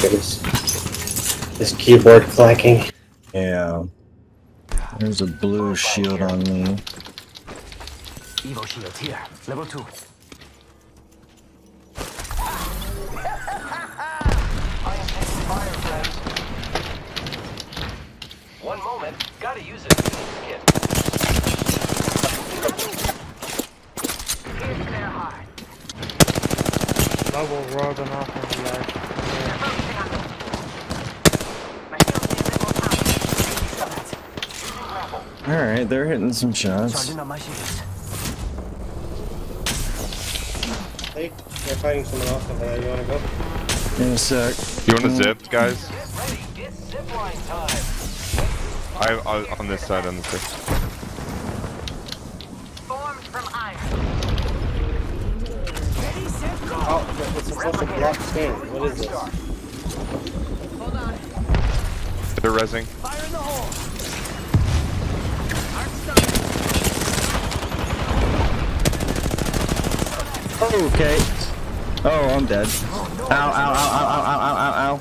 goodness. This keyboard clacking. Yeah. There's a blue shield on me. Evo shield here. Level 2. I am taking fire, friends. One moment. Gotta use it. Kit. Double rubbing off on the edge. Alright, they're hitting some shots. Charging on my shields. Hey, they're fighting someone else over there. You wanna go? In a sec. You want to zip, mm. guys? Get ready. It's zipline time. I, I on this side on the zip. Formed from iron. Oh, it's supposed to block stand. What is this? Hold on. They're resing. Fire in the hole. Okay. Oh, I'm dead. Ow, ow, ow, ow, ow, ow, ow, ow, ow.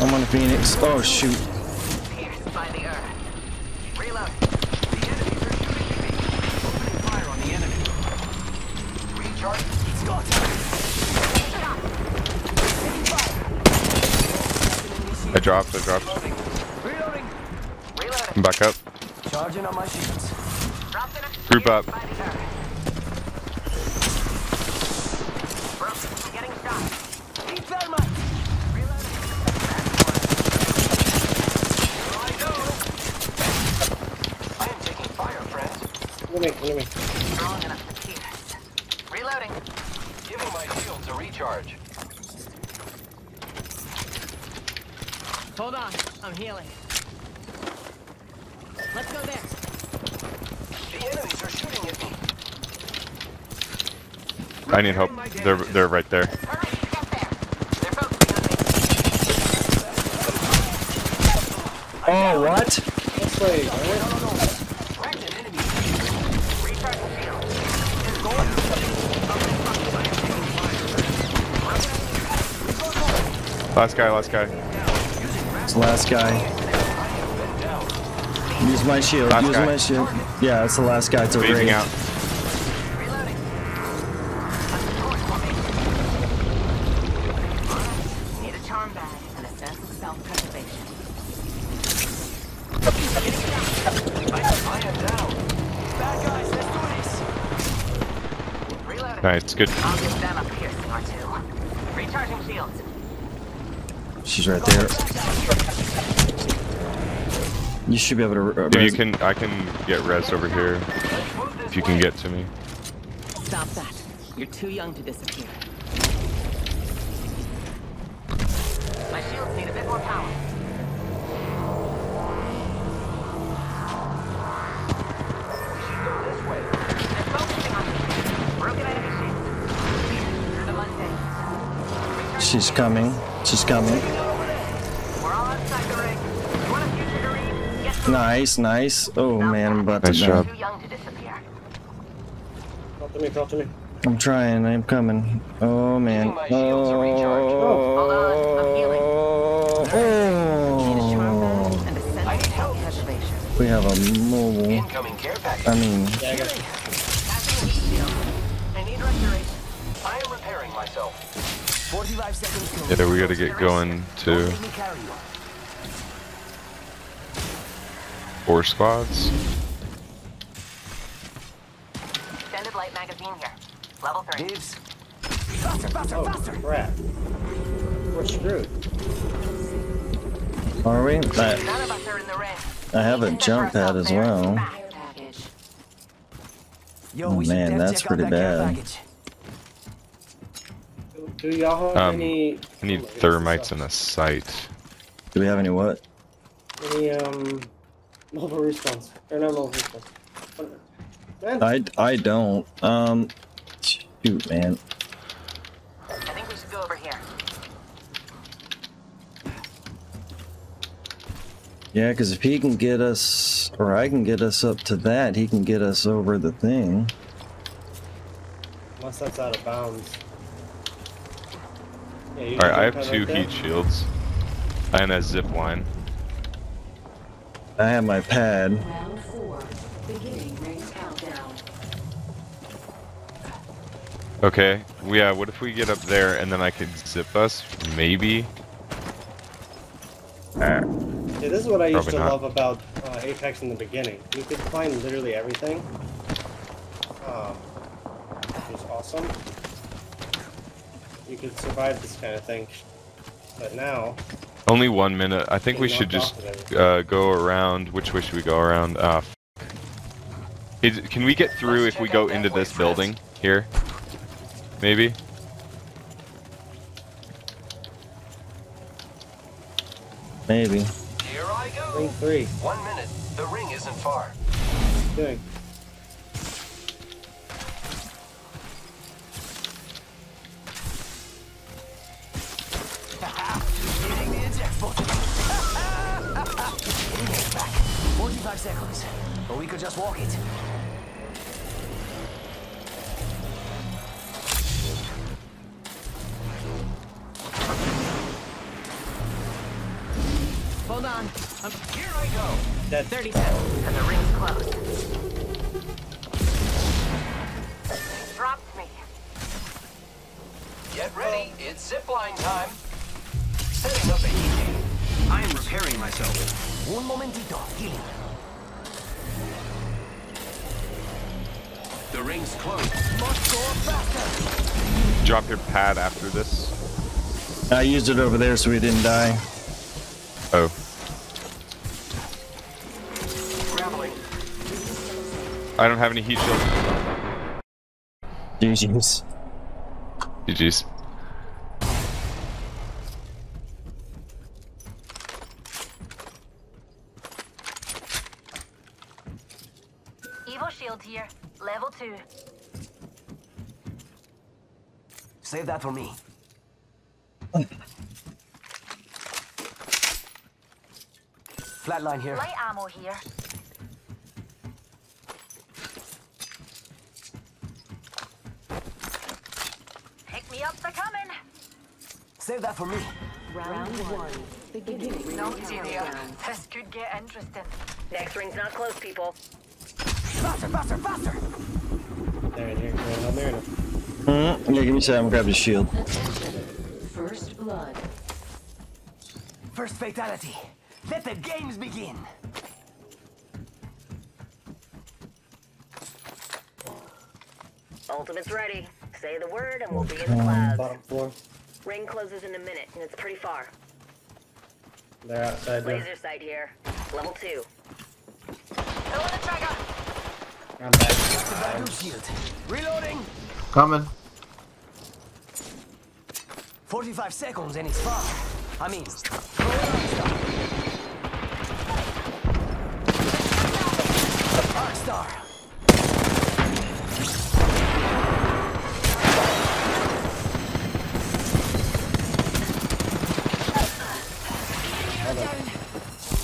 I'm on a phoenix. Oh, shoot. Pierced by the earth. Reload. The enemies are shooting me. Opening fire on the enemy. Recharge. It's go time. I dropped. I dropped. Reloading. I'm back up. Charging on my shields. Dropped in a Group up. by the earth. Broken. Getting shot. Eat thermite. Reloading. I go. I am taking fire, friends. Me, me. Reloading. Giving my a recharge. Hold on. I'm healing. Let's go there. The enemies are shooting at me. I need help. They're they're right there. plague, right? Last guy, last guy. It's the last guy. Use my shield, last use guy. my shield. Yeah, it's the last guy It's a. out. Reloading. Nice. Good. I'll give them a piercing or two. Recharging shields. She's right there. You should be able to. Uh, If you can, I can get res over here. If you can get to me. Stop that. You're too young to disappear. My shields need a bit more power. She's coming. She's coming. Nice, nice. Oh man, I'm about nice to job. Talk to me, talk to me. I'm trying, I'm coming. Oh man. Oh, oh, oh. We have a mobile. I mean. Yeah, I Yeah, we gotta get going to Four squads. Extended light magazine here. Level three. Jeeves. Faster, faster, oh, faster. crap. We're screwed. Are we? I, I have a jump pad as well. oh man, that's pretty bad package. Do, do y'all have Um, any... I oh need my goodness, thermites this and a sucks. sight. Do we have any what? Any, um... Mobile respawns. Or not mobile respawns. What- Man, I, I don't. Um, shoot, man. I think we should go over here. Yeah, because if he can get us, or I can get us up to that, he can get us over the thing. unless that's out of bounds. Yeah, Alright, I have two right heat shields. And a zip line. I have my pad. Round four. Beginning ring countdown. Okay, yeah, what if we get up there and then I could zip us? Maybe? Yeah, this is what I used to not. love about uh, Apex in the beginning. You could find literally everything. Um, which was awesome. You could survive this kind of thing. But now, Only one minute. I think we should just off of everything. uh, go around. Which way should we go around? Ah, f- Is, can we get through Let's if we go into this first. building here? Maybe? Maybe. Here I go. ring three. One minute. The ring isn't far. Doing. Could just walk it. Hold on. Um, Here I go. Dead. 30 seconds, and the ring's closed. Dropped me. Get ready. It's zipline time. Setting up a heat. I am repairing myself. Un momentito. Healing. The ring's closed. Must go faster. Drop your pad after this. I used it over there so we didn't die. Oh. Graveling. I don't have any heat shields. GG's. GG's. Save that for me. Flatline here. Light ammo here. Pick me up, they're coming. Save that for me. Round one. Beginning No, Celia. countdown. This could get interesting. Next ring's not close, people. Faster, faster, faster. There it is. There, no, there, no. Mm, yeah, give me time. Grab the shield. First blood. First fatality. Let the games begin. Ultimate's ready. Say the word and we'll be in the clouds. Bottom floor. Ring closes in a minute, and it's pretty far. They're outside there. Laser sight here. Level two. Pulling the trigger. I'm back. Battle shield. Reloading. Coming. 45 seconds and it's far. I mean, Arc Star.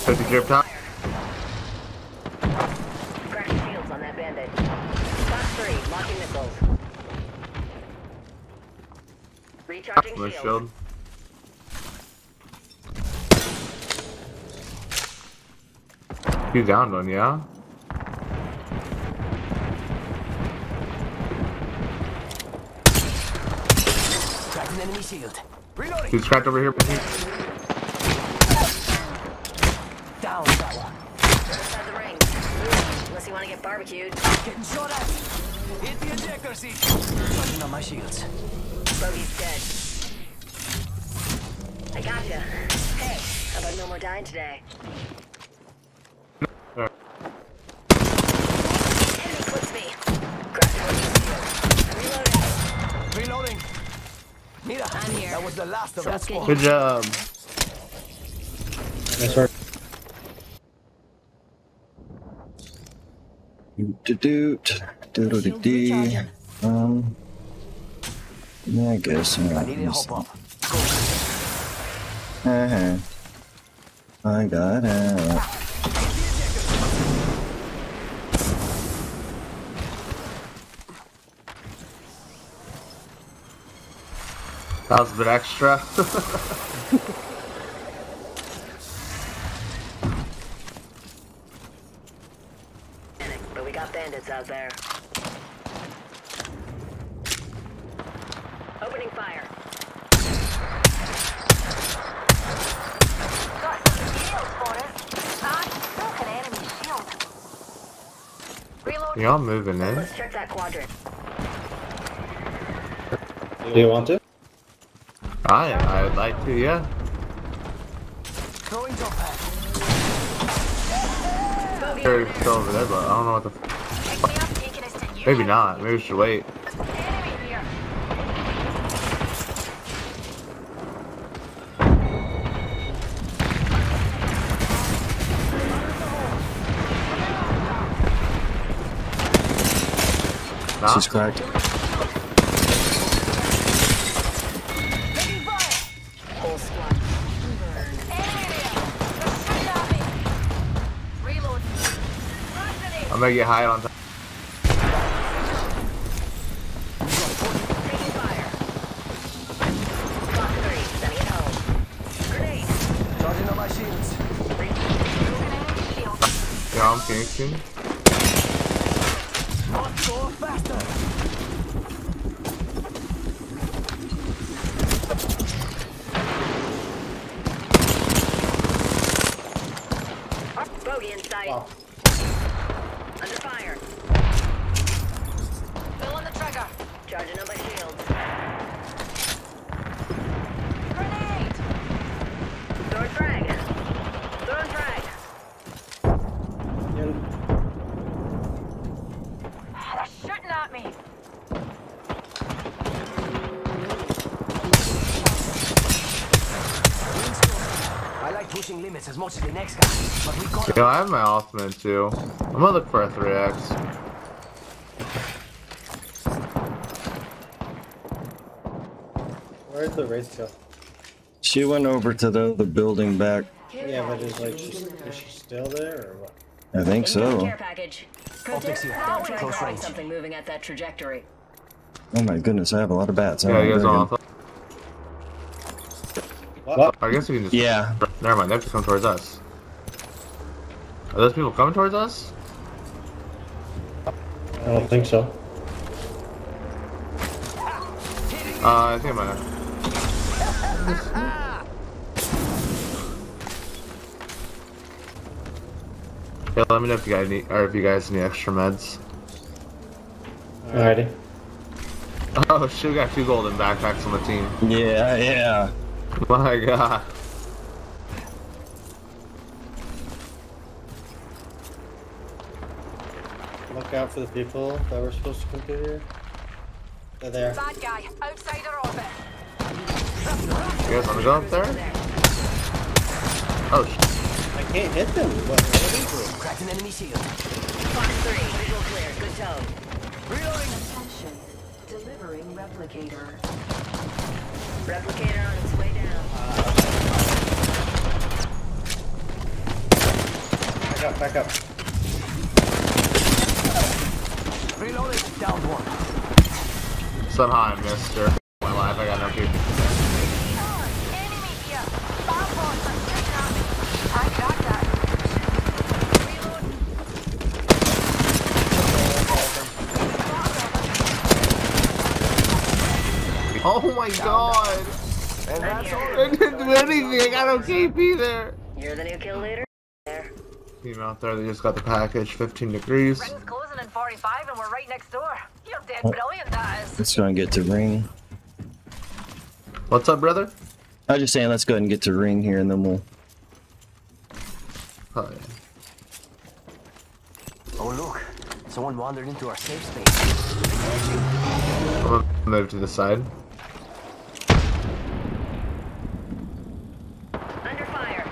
Fifty drip top. Crack the shields on that bandit. Fox three. Launching missiles. Recharging My shield. shield. You downed one, yeah? Cracked an enemy shield. Reloading. He's cracked over here. Down that one. Outside the ring. Unless you want to get barbecued. Getting shot at. Hit the ejector seat. Touching on my shields. Bogey's dead. I gotcha. Hey, how about no more dying today? Uh. Enemy clips me. Grab. Reloading. Reloading. Mira, I'm here. that was the last of that squad. Good job. Nice work. Do do do do do do. Um. Yeah, I guess. Uh, I need to hop up. uh-huh. I got out. That was a bit extra. But we got bandits out there. Opening fire. Got some shields for us. Ah, broken enemy shield. Reload. Y'all moving in? Let's check that quadrant. Do you want to? I I'd like to, yeah. Throwing jump pad. Bogey over there. still over there, but I don't know what the. Pick me up, taking us to you. Maybe not. Maybe we should wait. Me. Reload. Grenade. I'm gonna get high on. Taking fire. Clock three. Sending it home. Grenade. Charging on my shields. Broken enemy shield. Yeah, I'm Kingston. Must go faster. Bogey in sight. Wow. Under fire. Pulling the trigger. Charging on Yeah, I have my Ultimate too. I'm gonna look for a 3x. where'd the Wraith go? She went over to the other building back. Yeah, but is like, she's, is she still there or what? I think so. Care package. Optics here. Close range. something moving at that trajectory. Oh my goodness, I have a lot of bats. Yeah, you guys on. What? I guess we can just. Yeah. Never mind. They have to come towards us. Are those people coming towards us? I don't think so. Uh, I think I might have. Yeah, let me know if you guys need, or if you guys need extra meds. Alrighty. Oh shit, we got two golden backpacks on the team. Yeah, yeah. My god. Look out for the people that were supposed to come through here. They're there. Bad guy. Outside our orbit. You guys wanna go up there? Oh shit. I can't hit them. What, what are they doing? Cracked an enemy shield. Fox three. Visual clear. Good tone. Reloading. Attention. Delivering replicator. Replicator on its way down. Uh, back up, back up. Reloading. Down one. Somehow I missed her. My life, I got no keep. Enemy here. Bad bots are shooting at me. I got that. Reload. Oh my god! And that's all. I didn't do anything, I got no KP there! You're the new kill leader. There. Team out there, they just got the package, 15 degrees. Ring's closing in 45 and we're right next door. You're dead oh. brilliant, that is. Let's go and get to ring. What's up, brother? I was just saying, let's go ahead and get to ring here, and then we'll. Oh, yeah. Oh look, someone wandered into our safe space. I'm gonna move to the side. Under fire.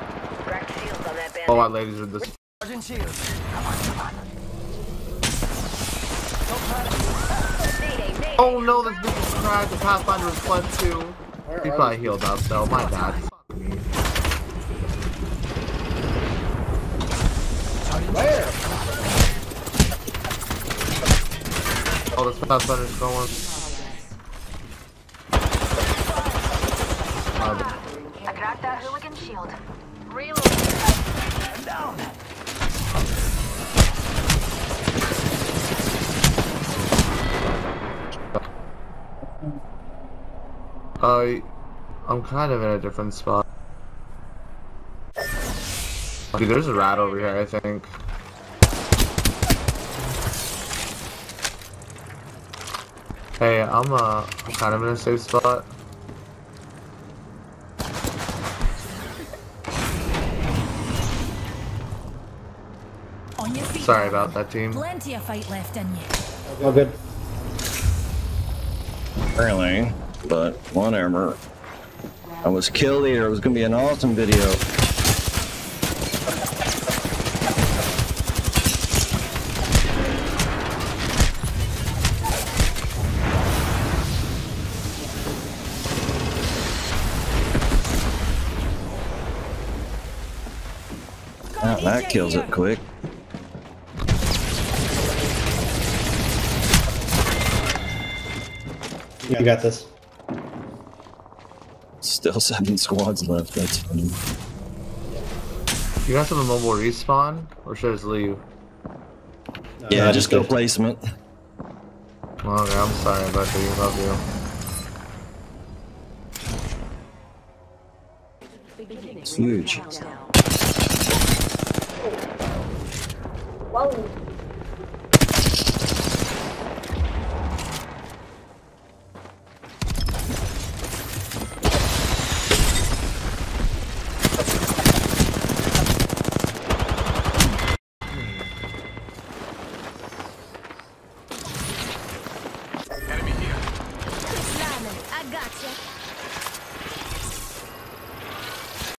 Cracked shields on that bandit. Oh, my ladies are this. Charging shields. Nading, nading. Oh no, this dude is tried to Pathfinder was flood too. Right. He probably healed up though, my bad. Where? Oh, this is going. I cracked that hooligan shield. Reload. I'm down. I, I'm kind of in a different spot. Dude, there's a rat over here, I think. Hey, I'm uh, I'm kind of in a safe spot. On your feet. Sorry about that, team. Plenty of fight left in you. All good. Apparently, but whatever. I was killed leader. It was gonna be an awesome video. Ah, that kills it quick. You got this. Still seven squads left. That's funny. You guys have a mobile respawn, or should I just leave? No, Yeah, no, just go good. placement. Okay, I'm sorry about that. Love you. It's huge. Countdown.